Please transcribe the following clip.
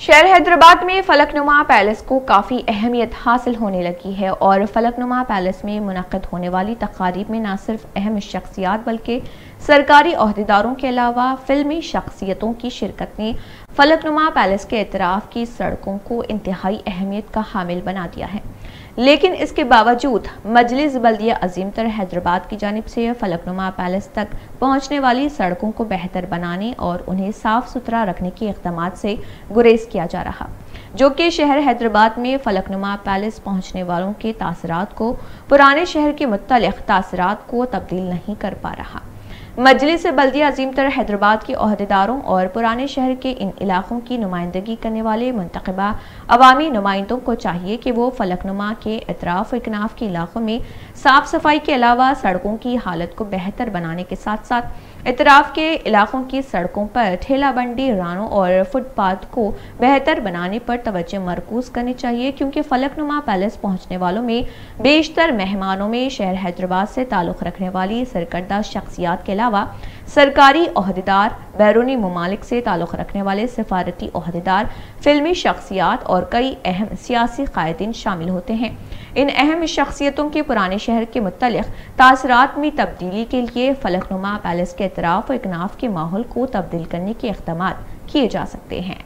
شہر حیدرآباد میں فلک نما پیلس کو کافی اہمیت حاصل ہونے لگی ہے اور فلک نما پیلس میں منعقد ہونے والی تقاریب میں نہ صرف اہم شخصیات بلکہ سرکاری عہدیداروں کے علاوہ فلمی شخصیتوں کی شرکت نے فلک نما پیلس کے اعتراف کی سڑکوں کو انتہائی اہمیت کا حامل بنا دیا ہے۔ لیکن اس کے باوجود مجلس بلدیہ عظیم تر حیدرآباد کی جانب سے فلک نما پیلس تک پہنچنے والی سڑکوں کو بہتر بنانے اور انہیں صاف ستھرا رکھنے کے اقدامات سے گریز کیا جا رہا، جو کہ شہر حیدرآباد میں فلک نما پیلس پہنچنے والوں کے تاثرات کو پرانے شہر کے متعلق تاثرات کو تبدیل نہیں کر پا رہا۔ مجلس بلدیہ عظیم تر حیدرآباد کے عہدیداروں اور پرانے شہر کے ان علاقوں کی نمائندگی کرنے والے منتخبہ عوامی نمائندوں کو چاہیے کہ وہ فلک نما کے اطراف و اکناف کے علاقوں میں صاف صفائی کے علاوہ سڑکوں کی حالت کو بہتر بنانے کے ساتھ ساتھ اطراف کے علاقوں کی سڑکوں پر ٹھیلا بنڈی، رانوں اور فٹ پاتھ کو بہتر بنانے پر توجہ مرکوز کرنی چاہیے کیونکہ فلک نما پیلس پہنچنے والوں میں بیشتر مہمانوں میں شہر حیدرآباد سے تعلق رکھنے والی سرکردہ شخصیات کے علاوہ سرکاری عہدیدار، بیرونی ممالک سے تعلق رکھنے والے سفارتی عہدیدار، فلمی شخصیات اور کئی اہم سیاسی قائدین شامل ہوتے ہیں۔ ان اہم شخصیتوں کے پرانے شہر کے متعلق تاثرات میں تبدیلی کے لیے فلک نما پیلس کے اطراف و اکناف کے ماحول کو تبدیل کرنے کے اقدامات کیے جا سکتے ہیں۔